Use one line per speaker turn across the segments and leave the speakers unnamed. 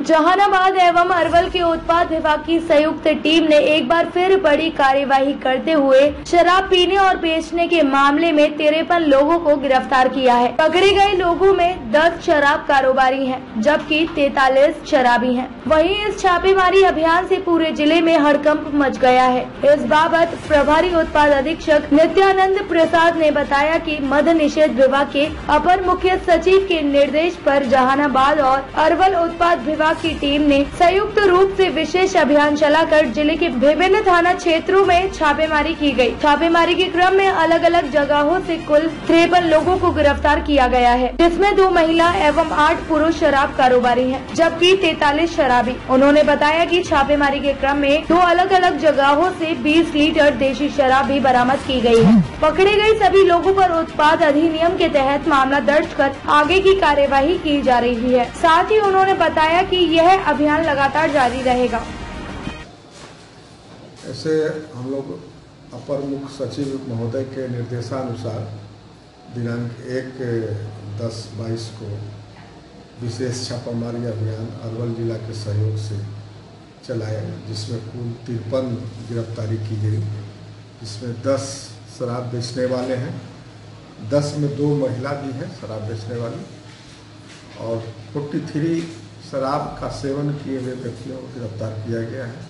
जहानाबाद एवं अरवल के उत्पाद विभाग की संयुक्त टीम ने एक बार फिर बड़ी कार्यवाही करते हुए शराब पीने और बेचने के मामले में तिरपन लोगों को गिरफ़्तार किया है पकड़े गए लोगों में 10 शराब कारोबारी हैं, जबकि 43 शराबी हैं। वहीं इस छापेमारी अभियान से पूरे ज़िले में हड़कंप मच गया है इस बाबत प्रभारी उत्पाद अधीक्षक नित्यानंद प्रसाद ने बताया की मद निषेध विभाग के अपर मुख्य सचिव के निर्देश आरोप जहानाबाद और अरवल उत्पाद विभाग की टीम ने संयुक्त रूप से विशेष अभियान चलाकर ज़िले के विभिन्न थाना क्षेत्रों में छापेमारी की गई। छापेमारी के क्रम में अलग अलग जगहों से कुल तिरपन लोगों को गिरफ़्तार किया गया है जिसमें दो महिला एवं आठ पुरुष शराब कारोबारी हैं, जबकि तैतालीस शराबी। उन्होंने बताया की छापेमारी के क्रम में दो अलग अलग जगहों से 20 लीटर देशी शराब भी बरामद की गई है। पकड़े गए सभी लोगों पर उत्पाद अधिनियम के तहत मामला दर्ज कर आगे की कार्यवाही की जा रही है। साथ ही उन्होंने बताया कि यह अभियान लगातार जारी रहेगा।
ऐसे हम लोग अपर मुख्य सचिव महोदय के निर्देशानुसार दिनांक एक, दस, बाईस को विशेष छापामारी अभियान अरवल जिला के सहयोग से चलाया, जिसमें कुल तिरपन गिरफ्तारी की गई, जिसमें दस शराब बेचने वाले हैं, दस में दो महिला भी हैं शराब बेचने वाली, और फोर्टी थ्री शराब का सेवन किए हुए व्यक्तियों को गिरफ़्तार किया गया है।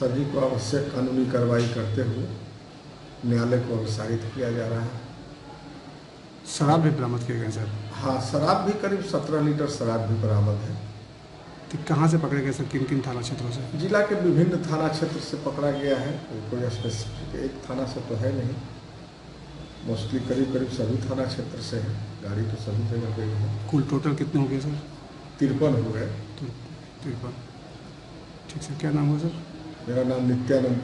सभी को आवश्यक कानूनी कार्रवाई करते हुए न्यायालय को अग्रसारित किया जा रहा है।
शराब भी बरामद किए गए सर?
हाँ शराब भी करीब सत्रह लीटर शराब भी बरामद है।
तो कहाँ से पकड़े गए सर? किन किन थाना क्षेत्रों से?
जिला के विभिन्न थाना क्षेत्र से पकड़ा गया है। कोई स्पेसिफिक एक थाना से तो है नहीं। मोस्टली करीब करीब सभी थाना क्षेत्र से है। गाड़ी तो सभी जगह गई है।
कुल टोटल कितने हो गए सर?
तिरपन हो गए।
तिरपन। ठीक सर क्या नाम हुआ सर?
मेरा नाम नित्यानंद।